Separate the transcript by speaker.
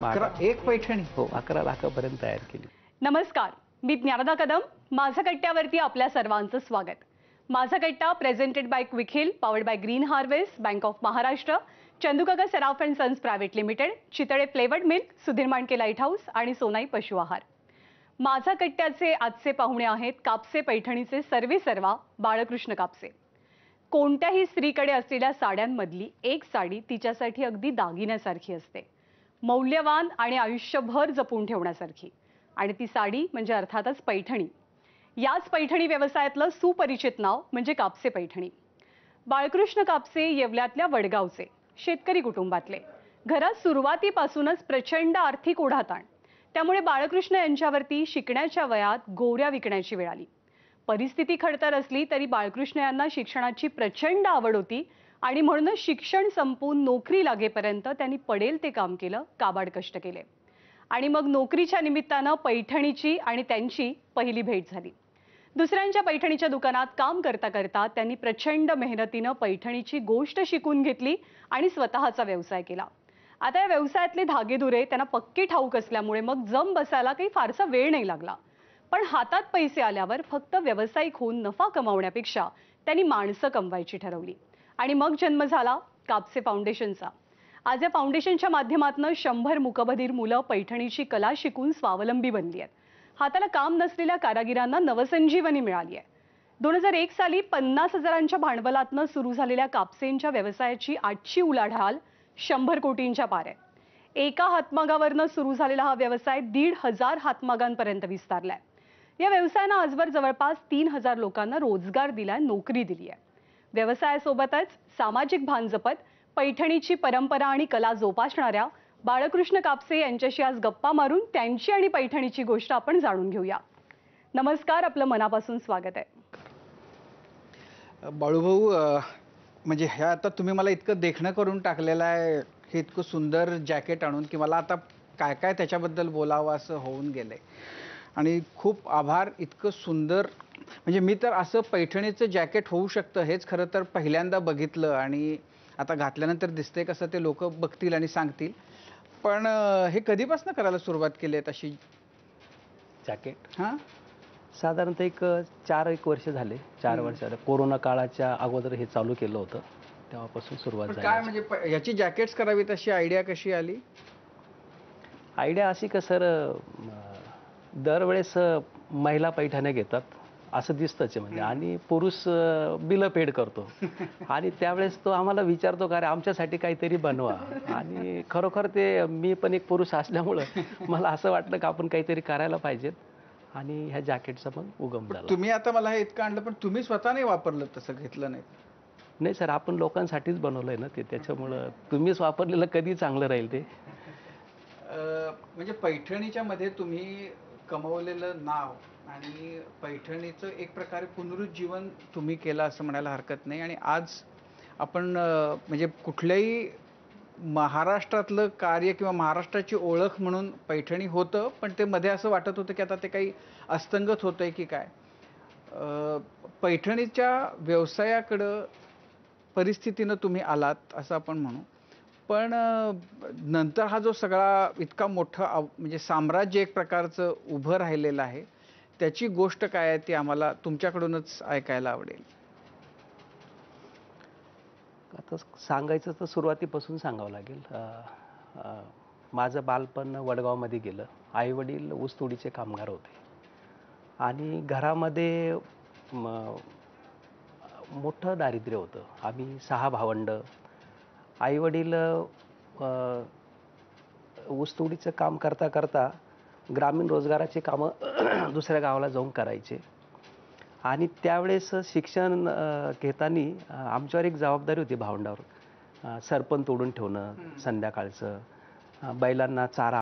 Speaker 1: अकरा एक पैठणी.
Speaker 2: हो अकरा लाखापर्यंत तयार केली.
Speaker 3: नमस्कार मी ज्ञानदा कदम. माझा कट्ट्यावरती आपल्या सर्वांचं स्वागत. Majha Katta presented by Quick Heal powered by Green Harvest Bank of Maharashtra Chandukaka Saraf and Sons Private Limited Chitale flavoured milk Sudhir Mandke Light House आणि सोनाई पशु आहार. माझा कट्ट्याचे आजचे पाहुणे आहेत कापसे पैठणीचे सर्वे सर्वा बाळकृष्ण कापसे. कोणत्याही स्त्रीकडे असलेल्या साड्यांमधली एक साडी तिच्यासाठी अगदी दागिन्यासारखी असते. मौल्यवान आणि आयुष्यभर जपून ठेवण्यासारखी. आणि ती साडी म्हणजे अर्थातच पैठणी. याच पैठणी व्यवसायातलं सुपरिचित नाव म्हणजे कापसे पैठणी. बाळकृष्ण कापसे येवल्यातल्या वडगावचे शेतकरी कुटुंबातले. घरात सुरुवातीपासूनच प्रचंड आर्थिक ओढाताण. त्यामुळे बाळकृष्ण यांच्यावरती शिकण्याच्या वयात गोऱ्या विकण्याची वेळ आली. परिस्थिती खडतर असली तरी बाळकृष्ण यांना शिक्षणाची प्रचंड आवड होती आणि म्हणूनच शिक्षण संपून नोकरी लागेपर्यंत त्यांनी पडेल ते काम केलं काबाड कष्ट केले. आणि मग नोकरीच्या निमित्तानं पैठणीची आणि त्यांची पहिली भेट झाली. दुसऱ्यांच्या पैठणीच्या दुकानात काम करता करता त्यांनी प्रचंड मेहनतीनं पैठणीची गोष्ट शिकून घेतली आणि स्वतःचा व्यवसाय केला. आता या व्यवसायातले धागेदुरे त्यांना पक्के ठाऊक असल्यामुळे मग जम बसायला काही फारसा वेळ नाही लागला. पण हातात पैसे आल्यावर फक्त व्यावसायिक होऊन नफा कमावण्यापेक्षा त्यांनी माणसं कमवायची ठरवली. आणि मग जन्म झाला कापसे फाउंडेशनचा. आज या फाउंडेशनच्या माध्यमातून शंभर मुकबधीर मुलं पैठणीची कला शिकून स्वावलंबी बनली आहेत. हाताला काम नसलेल्या कारागिरांना नवसंजीवनी मिळाली आहे. दोन हजार एक साली पन्नास हजारांच्या भांडवलातनं सुरू झालेल्या कापसेंच्या व्यवसायाची आजची उलाढाल शंभर कोटींच्या पार आहे. एका हातमागावरनं सुरू झालेला हा व्यवसाय दीड हजार हातमागांपर्यंत विस्तारलाय. या व्यवसायानं आजवर जवळपास तीन हजार लोकांना रोजगार दिलाय नोकरी दिली आहे व्यवसायासोबतच सामाजिक भान जपत पैठणीची परंपरा आणि कला जोपासणाऱ्या बाळकृष्ण कापसे यांच्याशी आज गप्पा मारून त्यांची आणि पैठणीची गोष्ट आपण जाणून घेऊया. नमस्कार आपलं मनापासून स्वागत आहे.
Speaker 1: बाळूभाऊ म्हणजे हे आता तुम्ही मला इतकं देखणं करून टाकलेलं आहे हे इतकं सुंदर जॅकेट आणून की मला आता काय काय त्याच्याबद्दल बोलावं असं होऊन गेलंय. आणि खूप आभार इतकं सुंदर म्हणजे मी तर असं पैठणीचं जॅकेट होऊ शकतं हेच खरं तर पहिल्यांदा बघितलं आणि आता घातल्यानंतर दिसतंय कसं ते लोक बघतील आणि सांगतील. पण हे कधीपासून करायला सुरुवात केली आहे तशी
Speaker 2: जॅकेट?
Speaker 1: हां?
Speaker 2: साधारणतः एक चार एक वर्ष झाले. चार वर्ष झाले. कोरोना काळाच्या अगोदर हे चालू केलं होतं. तेव्हापासून सुरुवात
Speaker 1: पण काय
Speaker 2: झाली
Speaker 1: म्हणजे याची जॅकेट्स करावीत अशी आयडिया कशी आली?
Speaker 2: आयडिया अशी का सर दरवेळेस महिला पैठण्या घेतात. असं दिसतंच आहे म्हणजे. आणि पुरुष बिलं पेड करतो. आणि त्यावेळेस तो आम्हाला विचारतो का रे आमच्यासाठी काहीतरी बनवा. आणि खरोखर ते मी पण एक पुरुष असल्यामुळं मला असं वाटलं का आपण काहीतरी करायला पाहिजेत. आणि ह्या जॅकेटचा पण उगम झाला.
Speaker 1: तुम्ही आता मला हे इतकं आणलं पण तुम्ही स्वतः नाही वापरलं तसं घेतलं नाही.
Speaker 2: नाही सर आपण लोकांसाठीच बनवलंय ना ते. त्याच्यामुळं तुम्हीच वापरलेलं कधी चांगलं राहील ते?
Speaker 1: म्हणजे पैठणीच्या मध्ये तुम्ही कमवलेलं नाव आणि पैठणीचं एक प्रकारे पुनरुज्जीवन तुम्ही केलं असं म्हणायला हरकत नाही. आणि आज आपण म्हणजे कुठल्याही महाराष्ट्रातलं कार्य किंवा महाराष्ट्राची ओळख म्हणून पैठणी होतं पण ते मध्ये असं वाटत होतं की आता ते काही अस्तंगत आहे की काय? पैठणीच्या व्यवसायाकडं परिस्थितीनं तुम्ही आलात असं आपण म्हणू. पण नंतर हा जो सगळा इतका मोठा आव- म्हणजे साम्राज्य एक प्रकारचं उभं राहिलेलं आहे त्याची गोष्ट काय आहे ती आम्हाला तुमच्याकडूनच ऐकायला आवडेल.
Speaker 2: आता सांगायचं तर सुरुवातीपासून सांगावं लागेल. माझं बालपण वडगावमध्ये गेलं. आईवडील ऊसतोडीचे कामगार होते. आणि घरामध्ये मोठं दारिद्र्य होतं. आम्ही सहा भावंड आई वडील ऊसतोडीचं काम करता करता ग्रामीण रोजगाराची कामं दुसऱ्या गावाला जाऊन करायचे. आणि त्यावेळेस शिक्षण घेताना आमच्यावर एक जबाबदारी होती भावंडावर. सरपण तोडून ठेवणं संध्याकाळचं. बैलांना चारा